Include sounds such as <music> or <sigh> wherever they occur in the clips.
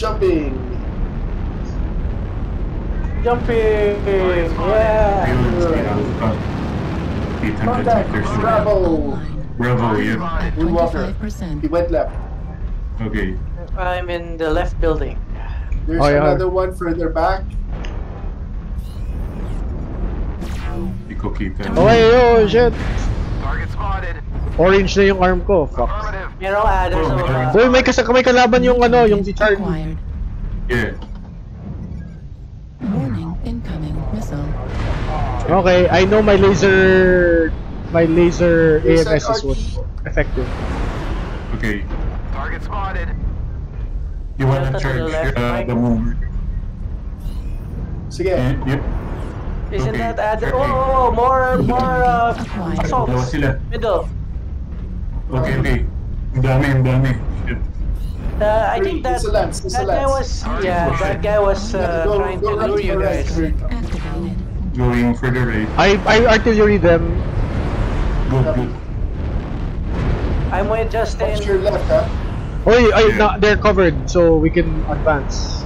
Jumping. Jumping! Yeah! Ayun, si Alpha. 800 Contact. meters. Bravo. Bravo, yun. Moonwalker. He went left. Okay. I'm in the left building. There's Oh, yeah. another one further back. Hindi ko kita. Okay, oh shit. Target spotted. Orange na yung arm ko. Fuck. Merong adder sa baba. Uy, may, kas may kalaban yung ano, yung si Charlie. Acquired. Yeah. Warning, incoming missile. Okay, I know my laser... My laser AMS is what effective. Okay. Target spotted. You Delta to charge uh, the mover? Sige. Yeah, yep. Isn't Okay. that adder? Oh, oh, oh, more, more, uh, assaults. Middle. Okay, okay. Ang dami, ang dami. Uh, I think that It's a lance, it's a that guy was yeah that guy was uh, Go- trying go to lure you guys. Activated. Going for the right. I I artillery them. Good, good. I'm with Watch Justin. your left, ha? Oy, ay, Yeah. na, they're covered, so we can advance.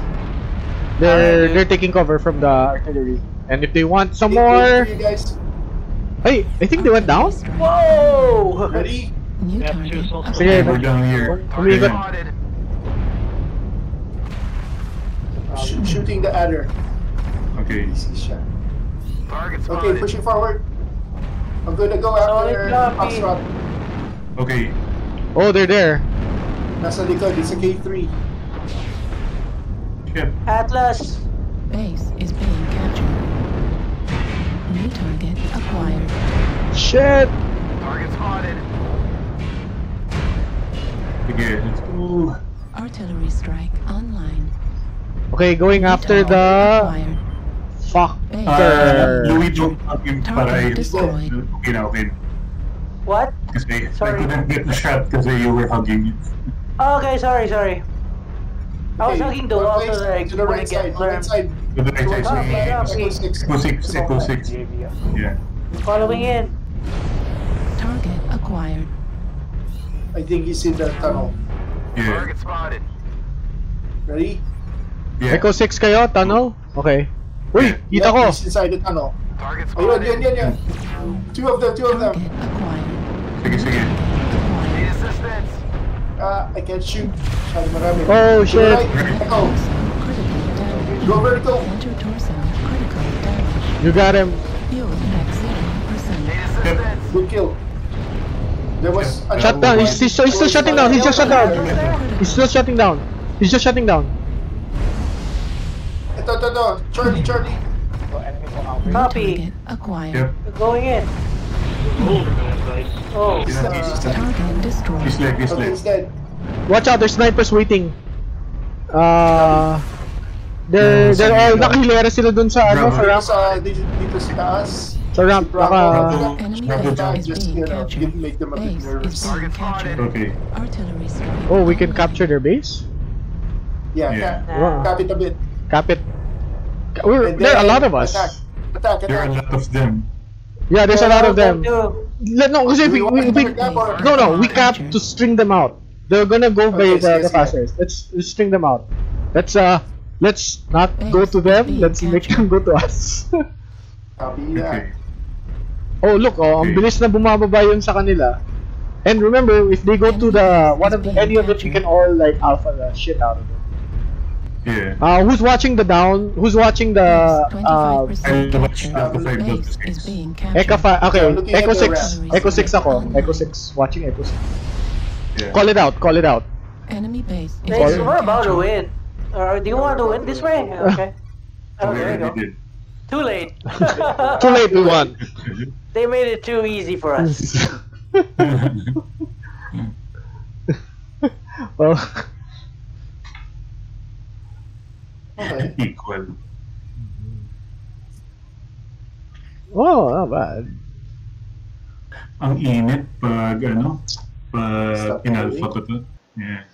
They're Alright. they're taking cover from the artillery. And if they want some Eight, eight more, for you guys. hey, I think they went down. Whoa! Ready? New Yep, target. choose also. Sige, We're down here. Umiikot. Spotted. Sh- shooting the adder. Okay. Easy Okay, spotted. pushing forward. I'm gonna go after Solid copy. Foxtrot. Okay. Oh, they're there. Nasa likod, it's a K3. Shit. Atlas. Base is being captured. New target acquired. Shit. Target spotted. Sige, let's. Artillery strike online. Okay, going after the acquired. fucker. Uh, Louis, don't hug him para Target I... destroyed. Okay na, okay. What? Kasi Sorry. I couldn't get the shot kasi you were hugging it. Okay, sorry, sorry. I was hugging the wall place so that I to the right side, get to the right side. To the right side, Towards Okay, 6. Echo 6, Echo 6. Yeah. Following in. Target acquired. I think he's in the tunnel. Yeah. Target spotted. Ready? Yeah. Echo 6 kayo, tunnel? Okay. Uy, kita Yep, ko. He's inside the tunnel. Target Ayun, spotted. yan, yan, yan. Two of them, two of them. Target acquired. Sige, sige. Need assistance. Ah, I can't shoot. Masyado marami. Oh, To the shit. right, Echo. Critical. Go vertical. Center torso. Critical damage. You got him. Fuel at zero percent. Need assistance. Good kill. There was a Shut down. He's, he's, he's still shutting down. He's just shut down. He's still shutting down. He's just shutting down. Ito, ito, ito. Charlie, Charlie. Copy. target acquired. Yep. We're going in. Oh, He's, uh, he's, Target destroyed. he's like, he's Okay, he's dead. Watch out, there's snipers waiting. Uh, they're, No, they're all bro. nakahilera sila dun sa ano, sa ramp. dito, dito sa taas. Sa ramp, Bravo. naka... Enemy Bravo base Just, being you know, give- make them a bit nervous. being Target captured. spotted. Okay. Oh, we can capture their base? Yeah, Yeah. Wow. cap it a bit. Cap it. We're, And there are a lot of us. Attack, attack, There are a lot of them. Yeah, there's a lot of them. Too. No, kasi Do we, we, we, to cap or- no, no, we cap to string them out. They're gonna go by the, sige, the sige. fastest. Let's, let's string them out. Let's uh, let's not go to them. Let's make them go to us. <laughs> Copy that. Oh, look, oh, ang bilis na bumababa yun sa kanila. And remember, if they go to the one of the, any of it, we can all like alpha the shit out of it. Yeah. Uh, who's watching the down? Who's watching the uh, 25% I'll watch captured. Delta five, Base Delta is six. being captured. Echo 5? Okay, Echo at the 6. rest. Echo 6 ako. Echo 6. Watching Echo 6. Yeah. Call it out, call it out. Enemy base we're about to win. Or do you want to win this way? <laughs> Okay. Oh, We there you go. Did. Too late. <laughs> Too late, we won. They made it too easy for us. <laughs> well, Equal. oh, not bad. Ang init pag ano, pag Stop inalpha ko to. Yeah.